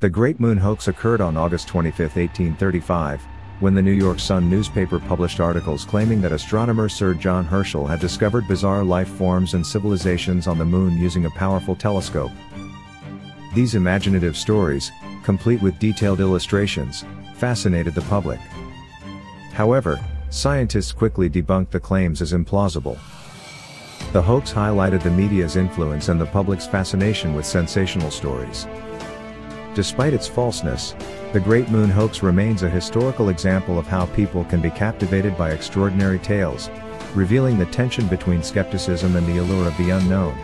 The Great Moon Hoax occurred on August 25, 1835, when the New York Sun newspaper published articles claiming that astronomer Sir John Herschel had discovered bizarre life forms and civilizations on the moon using a powerful telescope. These imaginative stories, complete with detailed illustrations, fascinated the public. However, scientists quickly debunked the claims as implausible. The hoax highlighted the media's influence and the public's fascination with sensational stories. Despite its falseness, the Great Moon Hoax remains a historical example of how people can be captivated by extraordinary tales, revealing the tension between skepticism and the allure of the unknown.